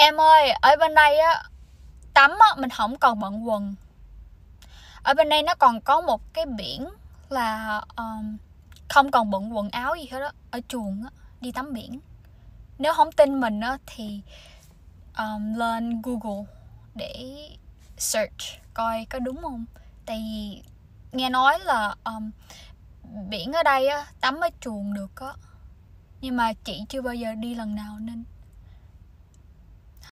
em ơi ở bên đây á tắm á mình không còn bận quần. Ở bên đây nó còn có một cái biển là um, không còn bận quần áo gì hết á ở chuồng á đi tắm biển. Nếu không tin mình á thì um, lên google để search coi có đúng không? Tại vì nghe nói là um, biển ở đây á tắm ở chuồng được á. Nhưng mà chị chưa bao giờ đi lần nào nên